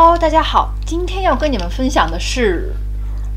喽大家好，今天要跟你们分享的是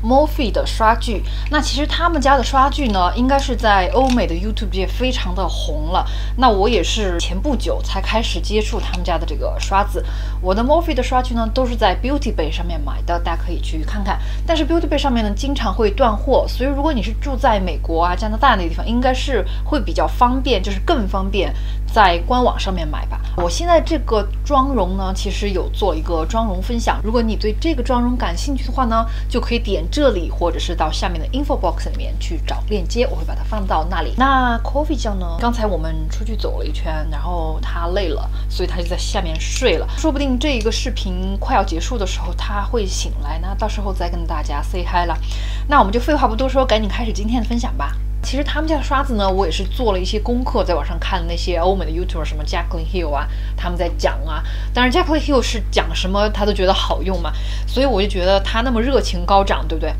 Morphe 的刷具。那其实他们家的刷具呢，应该是在欧美的 YouTube 界非常的红了。那我也是前不久才开始接触他们家的这个刷子。我的 Morphe 的刷具呢，都是在 Beauty Bay 上面买的，大家可以去看看。但是 Beauty Bay 上面呢，经常会断货，所以如果你是住在美国啊、加拿大那个地方，应该是会比较方便，就是更方便。在官网上面买吧。我现在这个妆容呢，其实有做一个妆容分享。如果你对这个妆容感兴趣的话呢，就可以点这里，或者是到下面的 info box 里面去找链接，我会把它放到那里。那 coffee 酱呢？刚才我们出去走了一圈，然后他累了，所以他就在下面睡了。说不定这一个视频快要结束的时候，他会醒来呢，到时候再跟大家 say hi 了。那我们就废话不多说，赶紧开始今天的分享吧。其实他们家的刷子呢，我也是做了一些功课，在网上看那些欧美的 YouTuber，什么 Jacqueline Hill 啊，他们在讲啊。当然 Jacqueline Hill 是讲什么他都觉得好用嘛，所以我就觉得他那么热情高涨，对不对？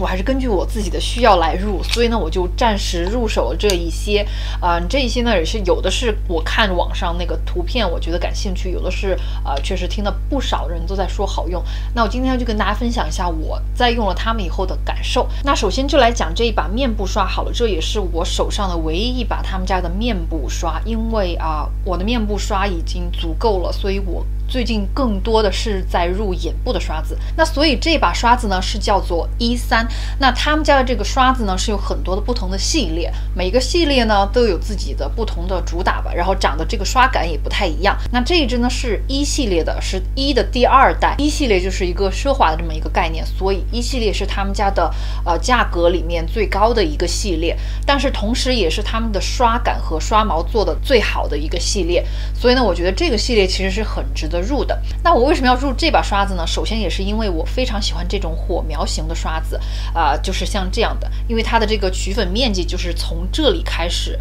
我还是根据我自己的需要来入，所以呢，我就暂时入手了这一些，嗯，这一些呢也是有的是我看网上那个图片，我觉得感兴趣，有的是呃，确实听了不少人都在说好用。那我今天就跟大家分享一下我在用了它们以后的感受。那首先就来讲这一把面部刷好了，这也是我手上的唯一一把他们家的面部刷，因为啊，我的面部刷已经足够了，所以我。最近更多的是在入眼部的刷子，那所以这把刷子呢是叫做一三，那他们家的这个刷子呢是有很多的不同的系列，每个系列呢都有自己的不同的主打吧，然后长的这个刷感也不太一样。那这一支呢是一系列的，是一的第二代，一系列就是一个奢华的这么一个概念，所以一系列是他们家的呃价格里面最高的一个系列，但是同时也是他们的刷感和刷毛做的最好的一个系列，所以呢，我觉得这个系列其实是很值得。入的那我为什么要入这把刷子呢？首先也是因为我非常喜欢这种火苗型的刷子啊，就是像这样的，因为它的这个取粉面积就是从这里开始。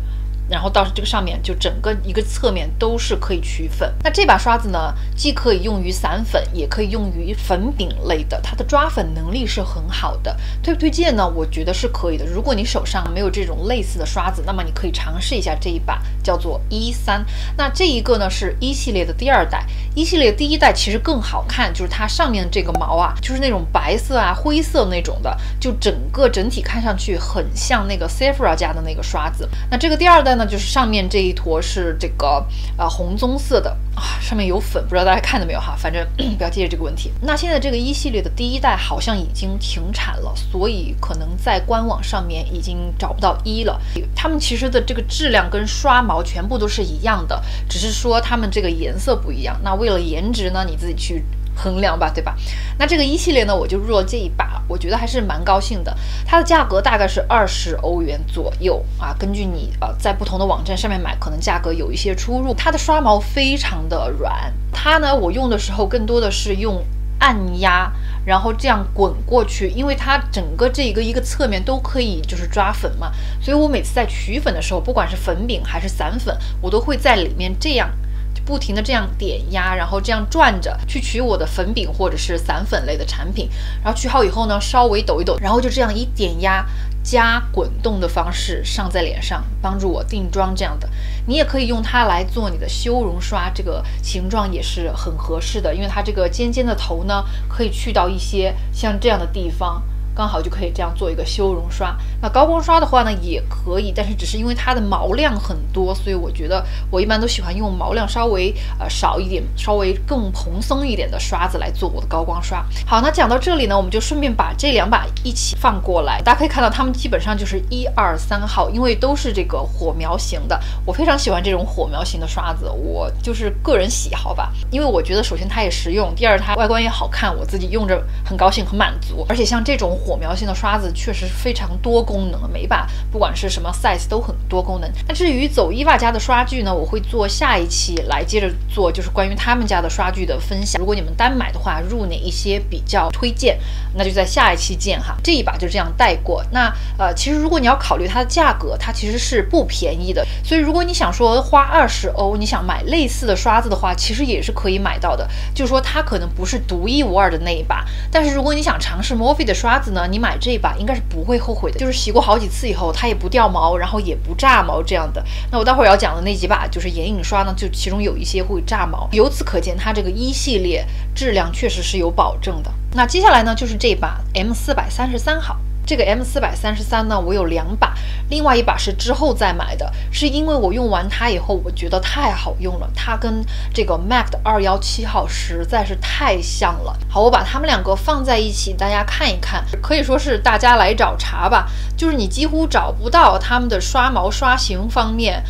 然后到这个上面，就整个一个侧面都是可以取粉。那这把刷子呢，既可以用于散粉，也可以用于粉饼类的，它的抓粉能力是很好的。推不推荐呢？我觉得是可以的。如果你手上没有这种类似的刷子，那么你可以尝试一下这一把，叫做一三。那这一个呢是一系列的第二代，一系列第一代其实更好看，就是它上面这个毛啊，就是那种白色啊、灰色那种的，就整个整体看上去很像那个 Sephora 家的那个刷子。那这个第二代呢。那就是上面这一坨是这个呃红棕色的啊，上面有粉，不知道大家看到没有哈？反正 不要介意这个问题。那现在这个一系列的第一代好像已经停产了，所以可能在官网上面已经找不到一了。他们其实的这个质量跟刷毛全部都是一样的，只是说他们这个颜色不一样。那为了颜值呢，你自己去。衡量吧，对吧？那这个一系列呢，我就入了这一把，我觉得还是蛮高兴的。它的价格大概是二十欧元左右啊，根据你呃在不同的网站上面买，可能价格有一些出入。它的刷毛非常的软，它呢我用的时候更多的是用按压，然后这样滚过去，因为它整个这一个一个侧面都可以就是抓粉嘛，所以我每次在取粉的时候，不管是粉饼还是散粉，我都会在里面这样。不停的这样点压，然后这样转着去取我的粉饼或者是散粉类的产品，然后取好以后呢，稍微抖一抖，然后就这样以点压加滚动的方式上在脸上，帮助我定妆这样的。你也可以用它来做你的修容刷，这个形状也是很合适的，因为它这个尖尖的头呢，可以去到一些像这样的地方。刚好就可以这样做一个修容刷。那高光刷的话呢，也可以，但是只是因为它的毛量很多，所以我觉得我一般都喜欢用毛量稍微呃少一点、稍微更蓬松一点的刷子来做我的高光刷。好，那讲到这里呢，我们就顺便把这两把一起放过来。大家可以看到，它们基本上就是一二三号，因为都是这个火苗型的。我非常喜欢这种火苗型的刷子，我就是个人喜好吧。因为我觉得首先它也实用，第二它外观也好看，我自己用着很高兴、很满足。而且像这种。火苗型的刷子确实非常多功能，每把不管是什么 size 都很多功能。那至于走伊娃家的刷具呢，我会做下一期来接着做，就是关于他们家的刷具的分享。如果你们单买的话，入哪一些比较推荐，那就在下一期见哈。这一把就这样带过。那呃，其实如果你要考虑它的价格，它其实是不便宜的。所以如果你想说花二十欧，你想买类似的刷子的话，其实也是可以买到的。就是说它可能不是独一无二的那一把，但是如果你想尝试 Morphe 的刷子，呢，你买这把应该是不会后悔的，就是洗过好几次以后，它也不掉毛，然后也不炸毛这样的。那我待会儿要讲的那几把就是眼影刷呢，就其中有一些会炸毛。由此可见，它这个一系列质量确实是有保证的。那接下来呢，就是这把 M 四百三十三号。这个 M 四百三十三呢，我有两把，另外一把是之后再买的，是因为我用完它以后，我觉得太好用了，它跟这个 MAC 的二幺七号实在是太像了。好，我把它们两个放在一起，大家看一看，可以说是大家来找茬吧，就是你几乎找不到它们的刷毛刷型方面。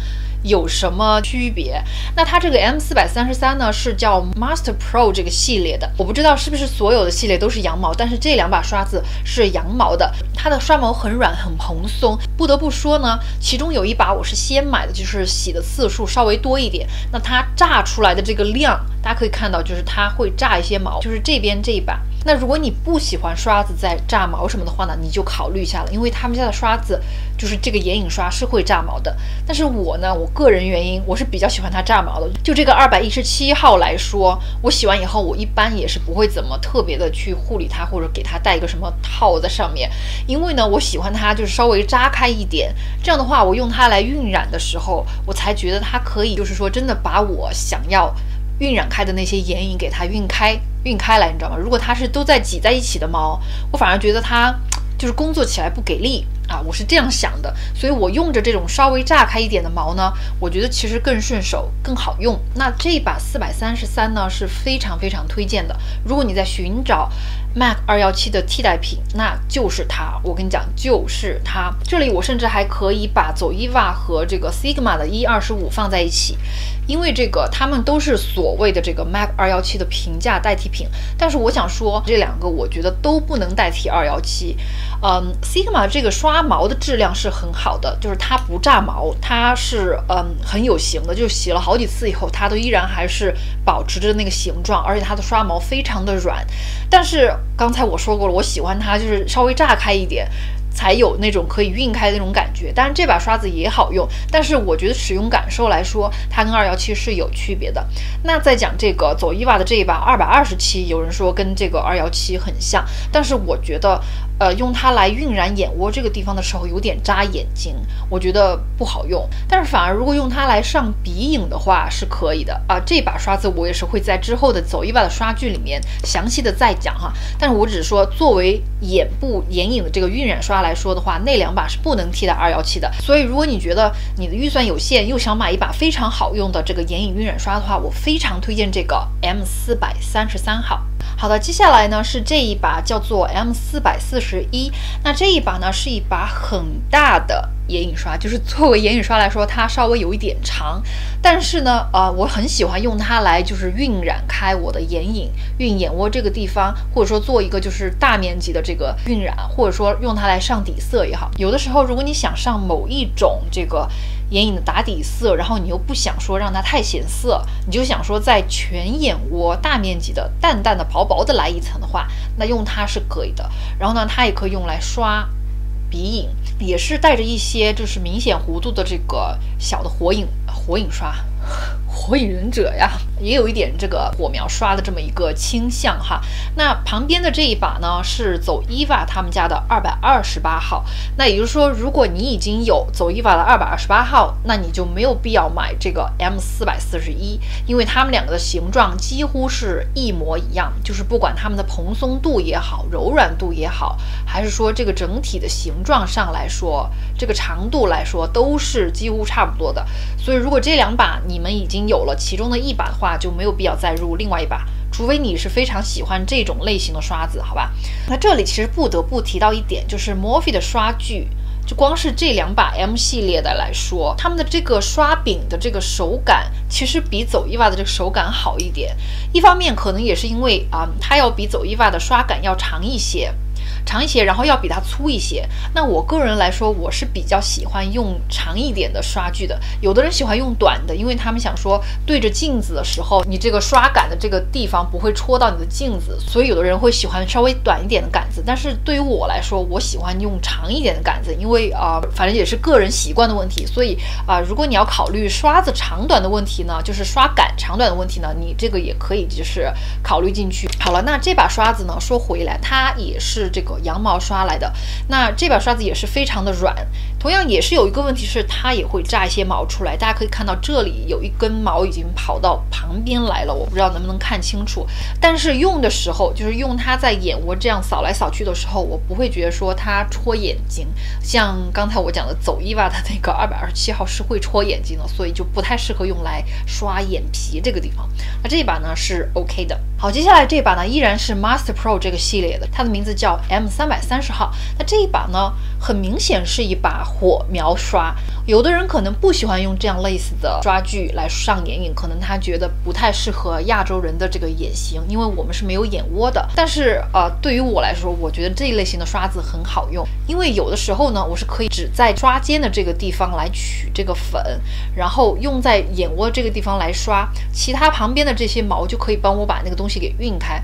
有什么区别？那它这个 M 四百三十三呢，是叫 Master Pro 这个系列的。我不知道是不是所有的系列都是羊毛，但是这两把刷子是羊毛的，它的刷毛很软很蓬松。不得不说呢，其中有一把我是先买的，就是洗的次数稍微多一点。那它炸出来的这个量，大家可以看到，就是它会炸一些毛，就是这边这一把。那如果你不喜欢刷子在炸毛什么的话呢，你就考虑一下了，因为他们家的刷子就是这个眼影刷是会炸毛的。但是我呢，我个人原因，我是比较喜欢它炸毛的。就这个二百一十七号来说，我洗完以后，我一般也是不会怎么特别的去护理它，或者给它带一个什么套在上面，因为呢，我喜欢它就是稍微扎开一点，这样的话，我用它来晕染的时候，我才觉得它可以，就是说真的把我想要晕染开的那些眼影给它晕开。晕开来，你知道吗？如果它是都在挤在一起的毛，我反而觉得它就是工作起来不给力啊，我是这样想的。所以我用着这种稍微炸开一点的毛呢，我觉得其实更顺手、更好用。那这把四百三十三呢是非常非常推荐的。如果你在寻找 MAC 二幺七的替代品，那就是它。我跟你讲，就是它。这里我甚至还可以把走伊娃和这个 Sigma 的 E 二十五放在一起。因为这个，他们都是所谓的这个 MAC 二幺七的平价代替品，但是我想说，这两个我觉得都不能代替二幺七。嗯，Sigma 这个刷毛的质量是很好的，就是它不炸毛，它是嗯很有型的，就是洗了好几次以后，它都依然还是保持着那个形状，而且它的刷毛非常的软。但是刚才我说过了，我喜欢它就是稍微炸开一点。才有那种可以晕开的那种感觉，当然这把刷子也好用，但是我觉得使用感受来说，它跟二幺七是有区别的。那再讲这个走伊娃的这一把二百二十七，有人说跟这个二幺七很像，但是我觉得。呃，用它来晕染眼窝这个地方的时候，有点扎眼睛，我觉得不好用。但是反而如果用它来上鼻影的话，是可以的啊。这把刷子我也是会在之后的走伊娃的刷具里面详细的再讲哈。但是我只是说，作为眼部眼影的这个晕染刷来说的话，那两把是不能替代二幺七的。所以如果你觉得你的预算有限，又想买一把非常好用的这个眼影晕染刷的话，我非常推荐这个 M 四百三十三号。好的，接下来呢是这一把叫做 M 四百四十一，那这一把呢是一把很大的眼影刷，就是作为眼影刷来说，它稍微有一点长，但是呢，呃，我很喜欢用它来就是晕染开我的眼影，晕眼窝这个地方，或者说做一个就是大面积的这个晕染，或者说用它来上底色也好。有的时候，如果你想上某一种这个。眼影的打底色，然后你又不想说让它太显色，你就想说在全眼窝大面积的淡淡的薄薄的来一层的话，那用它是可以的。然后呢，它也可以用来刷鼻影，也是带着一些就是明显弧度的这个小的火影火影刷。火影忍者呀，也有一点这个火苗刷的这么一个倾向哈。那旁边的这一把呢，是走 EVA 他们家的二百二十八号。那也就是说，如果你已经有走 EVA 的二百二十八号，那你就没有必要买这个 M 四百四十一，因为它们两个的形状几乎是一模一样，就是不管它们的蓬松度也好，柔软度也好，还是说这个整体的形状上来说，这个长度来说，都是几乎差不多的。所以如果这两把你们已经有了其中的一把的话就没有必要再入另外一把，除非你是非常喜欢这种类型的刷子，好吧？那这里其实不得不提到一点，就是 Morphe 的刷具，就光是这两把 M 系列的来说，他们的这个刷柄的这个手感，其实比走伊娃的这个手感好一点。一方面可能也是因为啊，它要比走伊娃的刷感要长一些。长一些，然后要比它粗一些。那我个人来说，我是比较喜欢用长一点的刷具的。有的人喜欢用短的，因为他们想说对着镜子的时候，你这个刷杆的这个地方不会戳到你的镜子，所以有的人会喜欢稍微短一点的杆子。但是对于我来说，我喜欢用长一点的杆子，因为啊，反正也是个人习惯的问题。所以啊，如果你要考虑刷子长短的问题呢，就是刷杆长短的问题呢，你这个也可以就是考虑进去。好了，那这把刷子呢，说回来，它也是这个。羊毛刷来的。那这把刷子也是非常的软，同样也是有一个问题是它也会炸一些毛出来。大家可以看到这里有一根毛已经跑到旁边来了，我不知道能不能看清楚。但是用的时候，就是用它在眼窝这样扫来扫去的时候，我不会觉得说它戳眼睛。像刚才我讲的走伊娃的那个二百二十七号是会戳眼睛的，所以就不太适合用来刷眼皮这个地方。那这一把呢是 OK 的。好，接下来这把呢依然是 Master Pro 这个系列的，它的名字叫 M 三百三十号。那这一把呢，很明显是一把火苗刷。有的人可能不喜欢用这样类似的刷具来上眼影，可能他觉得不太适合亚洲人的这个眼型，因为我们是没有眼窝的。但是呃，对于我来说，我觉得这一类型的刷子很好用，因为有的时候呢，我是可以只在刷尖的这个地方来取这个粉，然后用在眼窝这个地方来刷，其他旁边的这些毛就可以帮我把那个东西给晕开。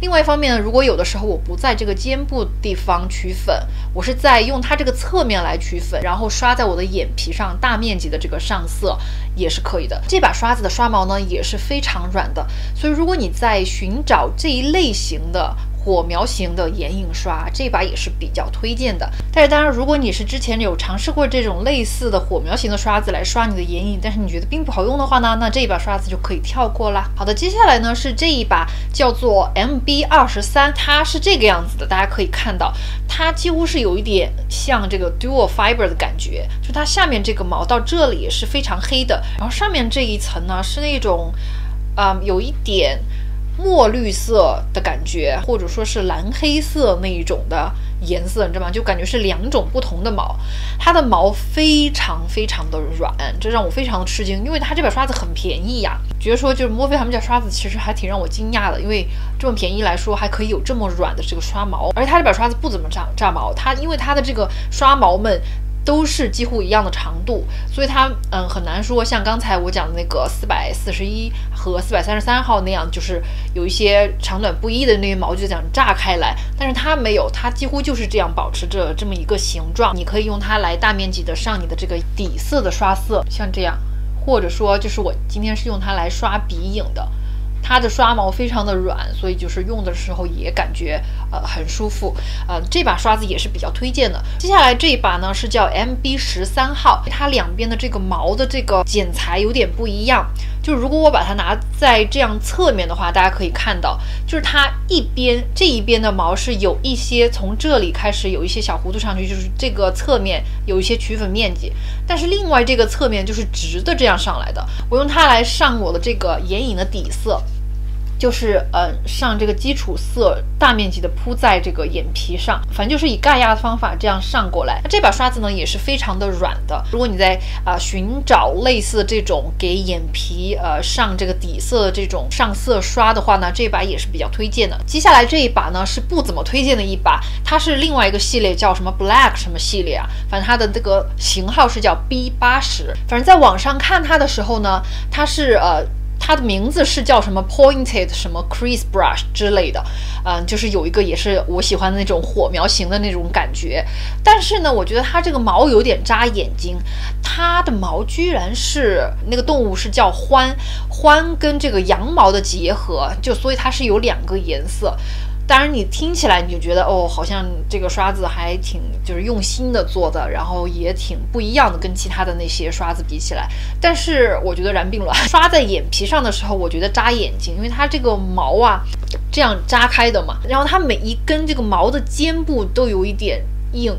另外一方面呢，如果有的时候我不在这个肩部地方取粉，我是在用它这个侧面来取粉，然后刷在我的眼皮上，大面积的这个上色也是可以的。这把刷子的刷毛呢也是非常软的，所以如果你在寻找这一类型的。火苗型的眼影刷，这把也是比较推荐的。但是当然，如果你是之前有尝试过这种类似的火苗型的刷子来刷你的眼影，但是你觉得并不好用的话呢，那这一把刷子就可以跳过啦。好的，接下来呢是这一把叫做 MB 二十三，它是这个样子的，大家可以看到，它几乎是有一点像这个 Dual Fiber 的感觉，就它下面这个毛到这里是非常黑的，然后上面这一层呢是那种，嗯，有一点。墨绿色的感觉，或者说是蓝黑色那一种的颜色，你知道吗？就感觉是两种不同的毛，它的毛非常非常的软，这让我非常的吃惊，因为它这把刷子很便宜呀，觉得说就是墨菲他们家刷子其实还挺让我惊讶的，因为这么便宜来说还可以有这么软的这个刷毛，而且它这把刷子不怎么炸炸毛，它因为它的这个刷毛们。都是几乎一样的长度，所以它嗯很难说像刚才我讲的那个四百四十一和四百三十三号那样，就是有一些长短不一的那些毛就这样炸开来。但是它没有，它几乎就是这样保持着这么一个形状。你可以用它来大面积的上你的这个底色的刷色，像这样，或者说就是我今天是用它来刷鼻影的。它的刷毛非常的软，所以就是用的时候也感觉呃很舒服。呃，这把刷子也是比较推荐的。接下来这一把呢是叫 MB 十三号，它两边的这个毛的这个剪裁有点不一样。就如果我把它拿在这样侧面的话，大家可以看到，就是它一边这一边的毛是有一些从这里开始有一些小弧度上去，就是这个侧面有一些取粉面积，但是另外这个侧面就是直的这样上来的。我用它来上我的这个眼影的底色。就是呃上这个基础色大面积的铺在这个眼皮上，反正就是以盖压的方法这样上过来。那这把刷子呢也是非常的软的。如果你在啊寻找类似这种给眼皮呃上这个底色的这种上色刷的话呢，这把也是比较推荐的。接下来这一把呢是不怎么推荐的一把，它是另外一个系列叫什么 Black 什么系列啊？反正它的这个型号是叫 B 八十。反正在网上看它的时候呢，它是呃。它的名字是叫什么 Pointed 什么 Crease Brush 之类的，嗯，就是有一个也是我喜欢的那种火苗型的那种感觉。但是呢，我觉得它这个毛有点扎眼睛。它的毛居然是那个动物是叫獾，獾跟这个羊毛的结合，就所以它是有两个颜色。当然，你听起来你就觉得哦，好像这个刷子还挺就是用心的做的，然后也挺不一样的，跟其他的那些刷子比起来。但是我觉得然并卵，刷在眼皮上的时候，我觉得扎眼睛，因为它这个毛啊这样扎开的嘛，然后它每一根这个毛的尖部都有一点硬。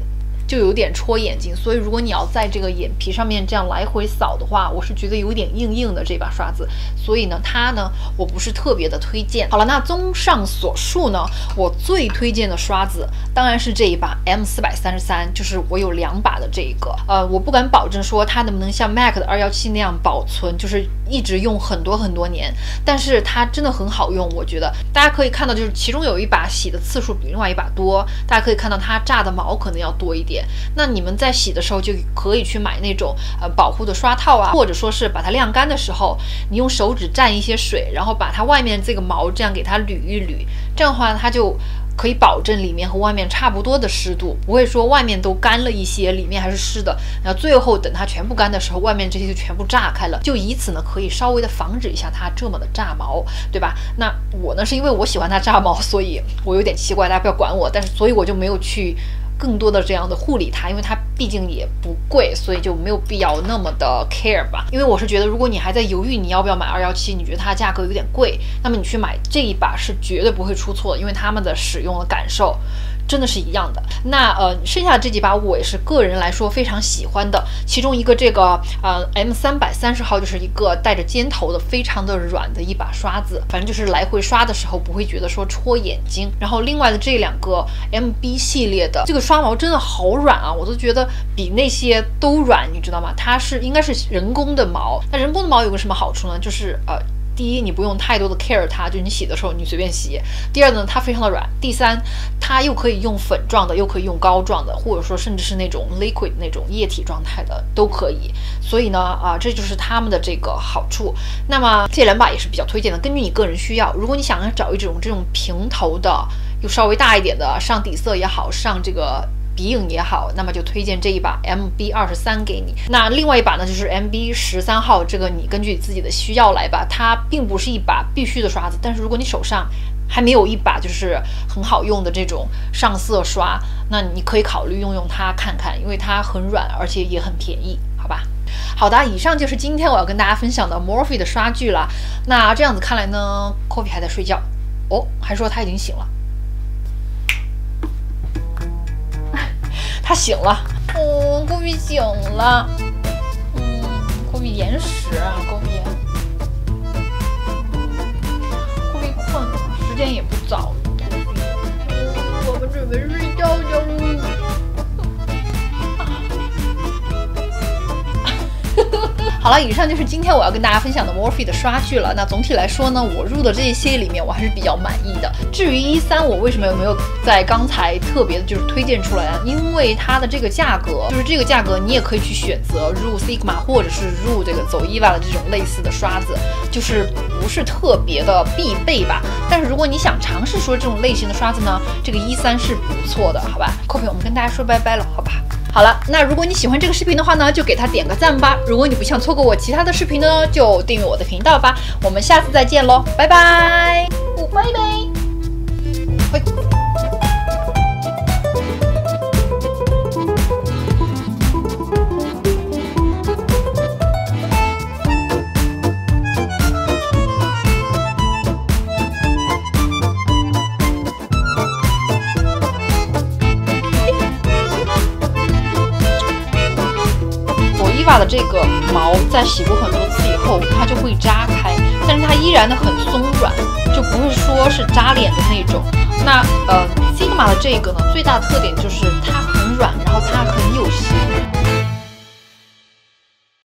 就有点戳眼睛，所以如果你要在这个眼皮上面这样来回扫的话，我是觉得有点硬硬的这把刷子，所以呢，它呢我不是特别的推荐。好了，那综上所述呢，我最推荐的刷子当然是这一把 M 四百三十三，就是我有两把的这一个。呃，我不敢保证说它能不能像 MAC 的二幺七那样保存，就是一直用很多很多年，但是它真的很好用，我觉得大家可以看到，就是其中有一把洗的次数比另外一把多，大家可以看到它炸的毛可能要多一点。那你们在洗的时候就可以去买那种呃保护的刷套啊，或者说是把它晾干的时候，你用手指蘸一些水，然后把它外面这个毛这样给它捋一捋，这样的话它就可以保证里面和外面差不多的湿度，不会说外面都干了一些，里面还是湿的。然后最后等它全部干的时候，外面这些就全部炸开了，就以此呢可以稍微的防止一下它这么的炸毛，对吧？那我呢是因为我喜欢它炸毛，所以我有点奇怪，大家不要管我。但是所以我就没有去。更多的这样的护理它，因为它毕竟也不贵，所以就没有必要那么的 care 吧。因为我是觉得，如果你还在犹豫你要不要买二幺七，你觉得它价格有点贵，那么你去买这一把是绝对不会出错的，因为他们的使用的感受。真的是一样的。那呃，剩下这几把我也是个人来说非常喜欢的。其中一个这个呃 M 三百三十号就是一个带着尖头的，非常的软的一把刷子，反正就是来回刷的时候不会觉得说戳眼睛。然后另外的这两个 MB 系列的这个刷毛真的好软啊，我都觉得比那些都软，你知道吗？它是应该是人工的毛。那人工的毛有个什么好处呢？就是呃。第一，你不用太多的 care 它，就你洗的时候你随便洗。第二呢，它非常的软。第三，它又可以用粉状的，又可以用膏状的，或者说甚至是那种 liquid 那种液体状态的都可以。所以呢，啊，这就是它们的这个好处。那么这两把也是比较推荐的，根据你个人需要，如果你想要找一种这种平头的，又稍微大一点的，上底色也好，上这个。鼻影也好，那么就推荐这一把 MB 二十三给你。那另外一把呢，就是 MB 十三号，这个你根据自己的需要来吧。它并不是一把必须的刷子，但是如果你手上还没有一把就是很好用的这种上色刷，那你可以考虑用用它看看，因为它很软，而且也很便宜，好吧？好的，以上就是今天我要跟大家分享的 Morphe 的刷具了。那这样子看来呢，Coffee 还在睡觉哦，还说他已经醒了。他醒了，嗯，郭比醒了，嗯，郭比延时啊，郭比，郭比困了，时间也不早了，我们准备睡觉觉喽。好了，以上就是今天我要跟大家分享的 Morphe 的刷具了。那总体来说呢，我入的这一些里面，我还是比较满意的。至于一三，我为什么没有在刚才特别的就是推荐出来呢？因为它的这个价格，就是这个价格，你也可以去选择入 Sigma 或者是入这个走 Eva 的这种类似的刷子，就是不是特别的必备吧。但是如果你想尝试说这种类型的刷子呢，这个一三是不错的，好吧？扣屏，我们跟大家说拜拜了，好吧？好了，那如果你喜欢这个视频的话呢，就给它点个赞吧。如果你不想错过我其他的视频呢，就订阅我的频道吧。我们下次再见喽，拜拜，拜拜，这个毛在洗过很多次以后，它就会扎开，但是它依然的很松软，就不会说是扎脸的那种。那呃，Sigma 的这个呢，最大特点就是它，